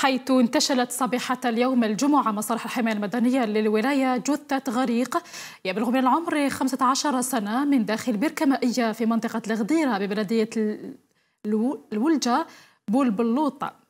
حيث انتشلت صبيحة اليوم الجمعة مصالح الحماية المدنية للولاية جثة غريق يبلغ من العمر 15 سنة من داخل بركة مائية في منطقة الغديرة ببلدية الولجة بولبلوطة.